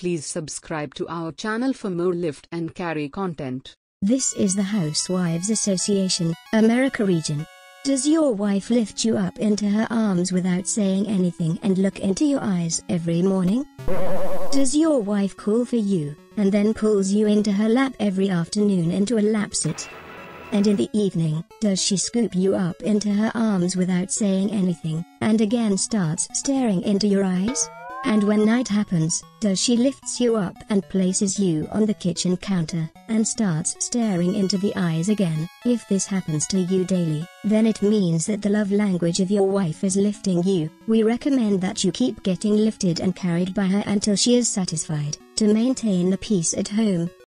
Please subscribe to our channel for more lift and carry content. This is the Housewives Association, America region. Does your wife lift you up into her arms without saying anything and look into your eyes every morning? Does your wife call for you, and then pulls you into her lap every afternoon into a lap sit? And in the evening, does she scoop you up into her arms without saying anything, and again starts staring into your eyes? And when night happens, does she lifts you up and places you on the kitchen counter, and starts staring into the eyes again? If this happens to you daily, then it means that the love language of your wife is lifting you. We recommend that you keep getting lifted and carried by her until she is satisfied, to maintain the peace at home.